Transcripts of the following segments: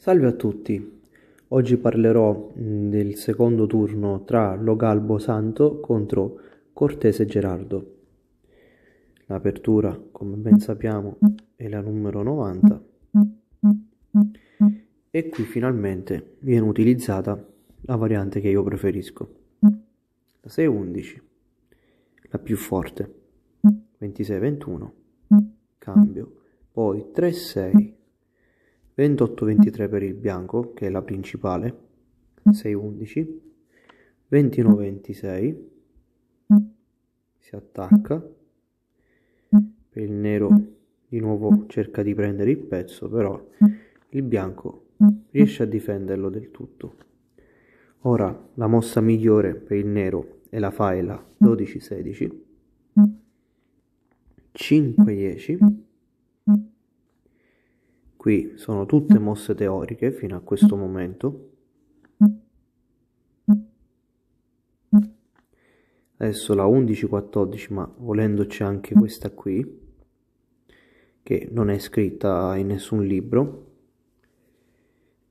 Salve a tutti, oggi parlerò del secondo turno tra Logalbo Santo contro Cortese Gerardo. L'apertura, come ben sappiamo, è la numero 90 e qui finalmente viene utilizzata la variante che io preferisco, la 611, la più forte, 2621, cambio, poi 36 28-23 per il bianco, che è la principale, 6-11, 29-26, si attacca, per il nero di nuovo cerca di prendere il pezzo, però il bianco riesce a difenderlo del tutto. Ora la mossa migliore per il nero è la faila 12-16, 5-10, Qui sono tutte mosse teoriche fino a questo momento. Adesso la 11-14, ma volendoci anche questa qui, che non è scritta in nessun libro.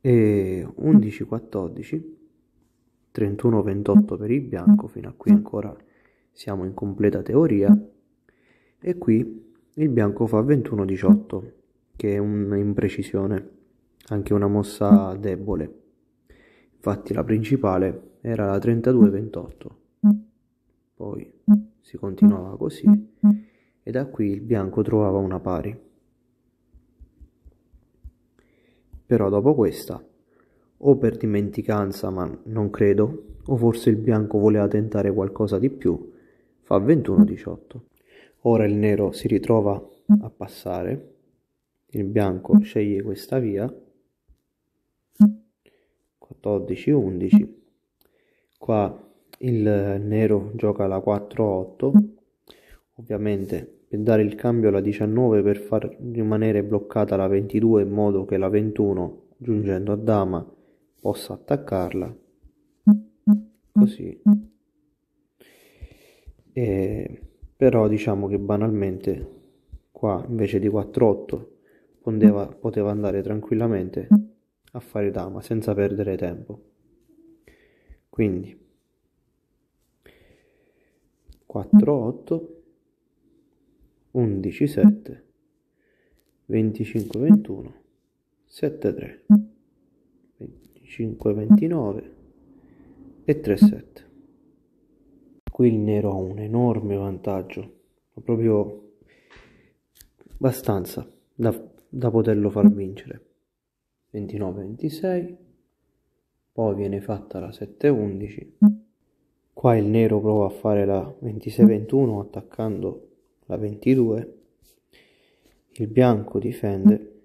E 11-14, 31-28 per il bianco, fino a qui ancora siamo in completa teoria. E qui il bianco fa 21-18 che è un'imprecisione, anche una mossa debole. Infatti la principale era la 32-28, poi si continuava così e da qui il bianco trovava una pari. Però dopo questa, o per dimenticanza, ma non credo, o forse il bianco voleva tentare qualcosa di più, fa 21-18. Ora il nero si ritrova a passare il bianco sceglie questa via. 14 11 qua il nero gioca la 4 8 ovviamente per dare il cambio alla 19 per far rimanere bloccata la 22 in modo che la 21 giungendo a dama possa attaccarla. Così. E però diciamo che banalmente qua invece di 4 8 poteva, poteva andare tranquillamente a fare dama senza perdere tempo. Quindi 4, 8, 11, 7, 25, 21, 7, 3, 25, 29 e 3, 7. Qui il nero ha un enorme vantaggio, proprio abbastanza da da poterlo far vincere. 29-26 poi viene fatta la 7-11 qua il nero prova a fare la 26-21 attaccando la 22 il bianco difende.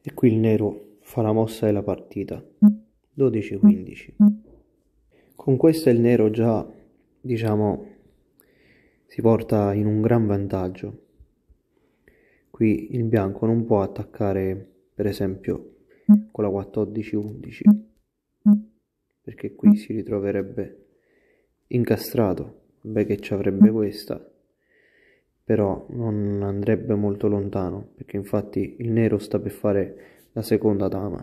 E qui il nero fa la mossa della partita. 12-15 con questo il nero già diciamo si porta in un gran vantaggio qui il bianco non può attaccare per esempio con la 14-11 perché qui si ritroverebbe incastrato. Beh che ci avrebbe questa però non andrebbe molto lontano perché infatti il nero sta per fare la seconda dama.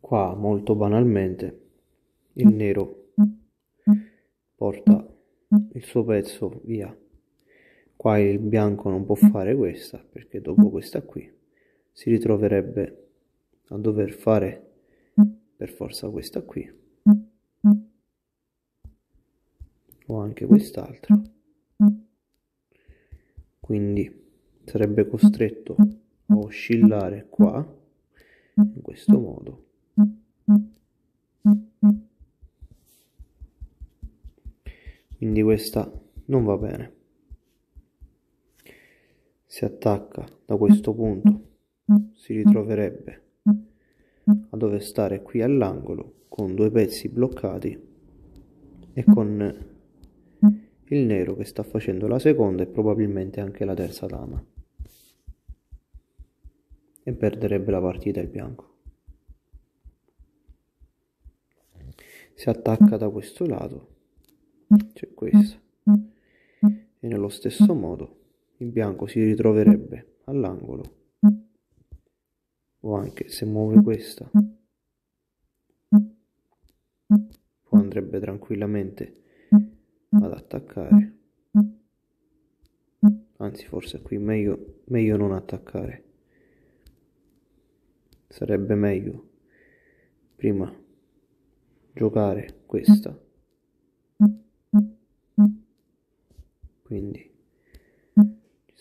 Qua molto banalmente il nero porta il suo pezzo via Qua il bianco non può fare questa perché dopo questa qui si ritroverebbe a dover fare per forza questa qui. O anche quest'altra. Quindi sarebbe costretto a oscillare qua in questo modo. Quindi questa non va bene si attacca da questo punto si ritroverebbe a dover stare qui all'angolo con due pezzi bloccati e con il nero che sta facendo la seconda e probabilmente anche la terza dama. E perderebbe la partita il bianco. Si attacca da questo lato. C'è questo. E nello stesso modo il bianco si ritroverebbe all'angolo. O anche se muove questa. Poi andrebbe tranquillamente ad attaccare. Anzi forse qui meglio, meglio non attaccare. Sarebbe meglio prima giocare questa. Quindi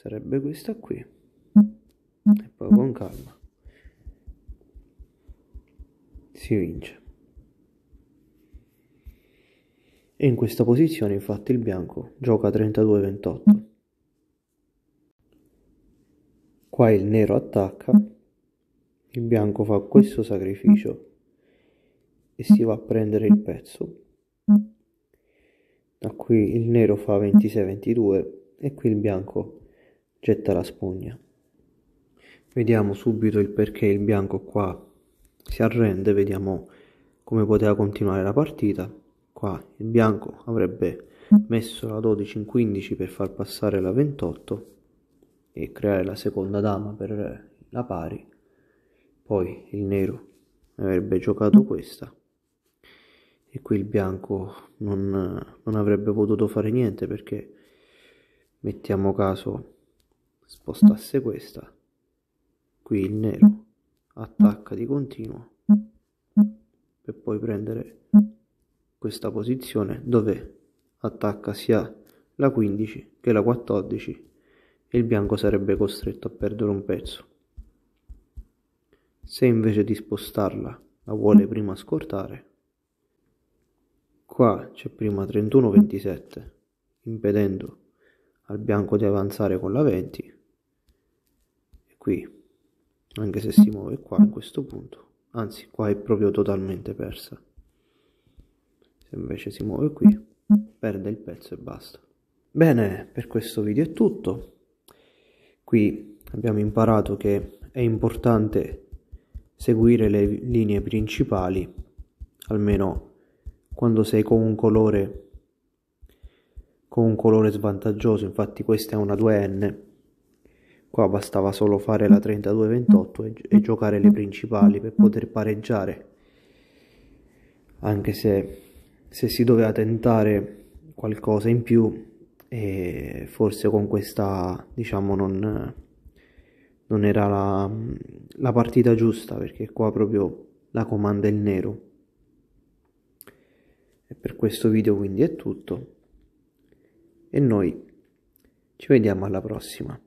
sarebbe questa qui. E poi con calma. Si vince. E in questa posizione infatti il bianco gioca 32-28 qua il nero attacca. Il bianco fa questo sacrificio e si va a prendere il pezzo. Da qui il nero fa 26-22 e qui il bianco getta la spugna. Vediamo subito il perché il bianco qua si arrende vediamo come poteva continuare la partita. Qua il bianco avrebbe messo la 12 in 15 per far passare la 28 e creare la seconda dama per la pari. Poi il nero avrebbe giocato questa e qui il bianco non, non avrebbe potuto fare niente perché mettiamo caso spostasse questa. Qui il nero. Attacca di continuo. Per poi prendere questa posizione dove attacca sia la 15 che la 14 e il bianco sarebbe costretto a perdere un pezzo. Se invece di spostarla la vuole prima scortare, qua c'è prima 31-27, impedendo al bianco di avanzare con la 20, e qui, anche se si muove qua a questo punto, anzi qua è proprio totalmente persa. Se invece si muove qui, perde il pezzo e basta. Bene, per questo video è tutto. Qui abbiamo imparato che è importante seguire le linee principali, almeno quando sei con un colore con un colore svantaggioso, infatti questa è una 2N. Qua bastava solo fare la 32-28 e, e giocare le principali per poter pareggiare. Anche se, se si doveva tentare qualcosa in più, e forse con questa diciamo non, non era la, la partita giusta perché qua proprio la comanda il nero. E per questo video quindi è tutto. E noi ci vediamo alla prossima